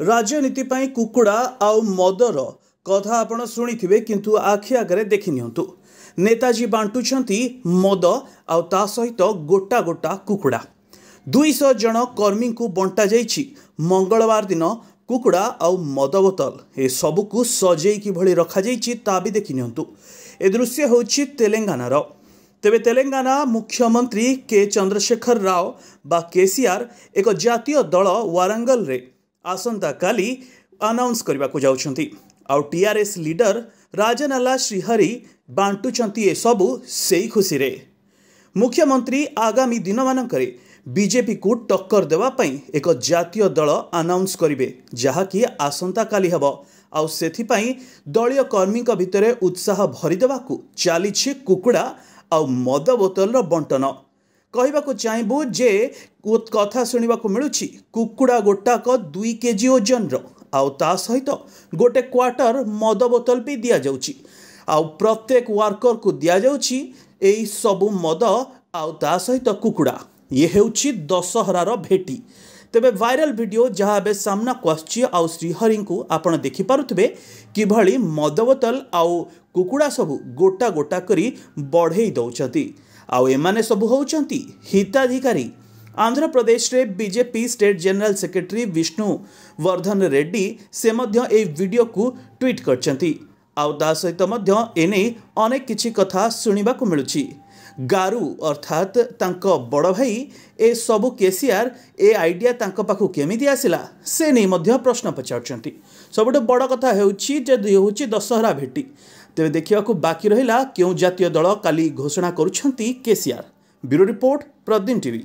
ରାଜନୀତି ପାଇଁ କୁକୁଡ଼ା ଆଉ ମଦର କଥା ଆପଣ ଶୁଣିଥିବେ କିନ୍ତୁ ଆଖି ଆଗରେ ଦେଖି ନିଅନ୍ତୁ। ନେତାଜୀ ବାଣ୍ଟୁଛନ୍ତି ମଦ ଆଉ ତା ସହିତ ଗୋଟା ଗୋଟା କୁକୁଡ଼ା। ଦୁଇଶହ ଜଣ କର୍ମୀଙ୍କୁ ବଣ୍ଟାଯାଇଛି ମଙ୍ଗଳବାର ଦିନ କୁକୁଡ଼ା ଆଉ ମଦ ବୋତଲ ଏସବୁକୁ ସଜେଇ କିଭଳି ରଖାଯାଇଛି ତା ବି ଦେଖି ନିଅନ୍ତୁ। ଏ ଦୃଶ୍ୟ ହେଉଛି ତେଲେଙ୍ଗାନାର। ତେବେ ତେଲେଙ୍ଗାନା ମୁଖ୍ୟମନ୍ତ୍ରୀ କେ ଚନ୍ଦ୍ରଶେଖର ରାଓ ବା କେସିଆର୍ ଏକ ଜାତୀୟ ଦଳ ୱାରାଙ୍ଗଲରେ ଆସନ୍ତାକାଲି ଆନାଉନ୍ସ କରିବାକୁ ଯାଉଛନ୍ତି। ଆଉ ଟିଆର୍ଏସ୍ ଲିଡର ରାଜନାଲା ଶ୍ରୀହରି ବାଣ୍ଟୁଛନ୍ତି ଏସବୁ ସେଇ ଖୁସିରେ। ମୁଖ୍ୟମନ୍ତ୍ରୀ ଆଗାମୀ ଦିନମାନଙ୍କରେ ବିଜେପିକୁ ଟକ୍କର ଦେବା ପାଇଁ ଏକ ଜାତୀୟ ଦଳ ଆନାଉନ୍ସ କରିବେ ଯାହାକି ଆସନ୍ତାକାଲି ହେବ। ଆଉ ସେଥିପାଇଁ ଦଳୀୟ କର୍ମୀଙ୍କ ଭିତରେ ଉତ୍ସାହ ଭରିଦେବାକୁ ଚାଲିଛି କୁକୁଡ଼ା ଆଉ ମଦ ବୋତଲର ବଣ୍ଟନ। କହିବାକୁ ଚାହିଁବୁ ଯେ କୁ- କଥା ଶୁଣିବାକୁ ମିଳୁଛି କୁକୁଡ଼ା ଗୋଟାକ ଦୁଇ କେଜି ଓଜନର ଆଉ ତା ସହିତ ଗୋଟେ କ୍ୱାର୍ଟର ମଦ ବୋତଲ ବି ଦିଆଯାଉଛି। ଆଉ ପ୍ରତ୍ୟେକ ୱାର୍କରକୁ ଦିଆଯାଉଛି ଏଇ ସବୁ ମଦ ଆଉ ତା ସହିତ କୁକୁଡ଼ା। ଇଏ ହେଉଛି ଦଶହରାର ଭେଟି। ତେବେ ଭାଇରାଲ ଭିଡ଼ିଓ ଯାହା ଏବେ ସାମ୍ନାକୁ ଆସୁଛି ଆଉ ଶ୍ରୀହରିଙ୍କୁ ଆପଣ ଦେଖିପାରୁଥିବେ କିଭଳି ମଦ ବୋତଲ ଆଉ କୁକୁଡ଼ା ସବୁ ଗୋଟା ଗୋଟା କରି ବଢ଼େଇ ଦେଉଛନ୍ତି। ଆଉ ଏମାନେ ସବୁ ହେଉଛନ୍ତି ହିତାଧିକାରୀ ଆନ୍ଧ୍ରପ୍ରଦେଶରେ BJP state general secretary Vishnu Vardhan Reddy ସେ ମଧ୍ୟ ଏହି ଭିଡ଼ିଓକୁ ଟ୍ୱିଟ୍ କରିଛନ୍ତି ଆଉ ତା ସହିତ ମଧ୍ୟ ଏନେଇ ଅନେକ କିଛି କଥା ଶୁଣିବାକୁ ମିଳୁଛି ଗାରୁ ଅର୍ଥାତ୍ ତାଙ୍କ ବଡ଼ ଭାଇ ଏ ସବୁ କେସିଆର୍ ଏ ଆଇଡ଼ିଆ ତାଙ୍କ ପାଖକୁ କେମିତି ଆସିଲା ସେ ନେଇ ମଧ୍ୟ ପ୍ରଶ୍ନ ପଚାରୁଛନ୍ତି ସବୁଠୁ ବଡ଼ କଥା ହେଉଛି ଯେ ହେଉଛି ଦଶହରା ଭେଟି ତେବେ ଦେଖିବାକୁ ବାକି ରହିଲା କେଉଁ ଜାତୀୟ ଦଳ କାଲି ଘୋଷଣା କରୁଛନ୍ତି କେସିଆର୍। ବ୍ୟୁରୋ ରିପୋର୍ଟ ପ୍ରଦିନ ଟିଭି।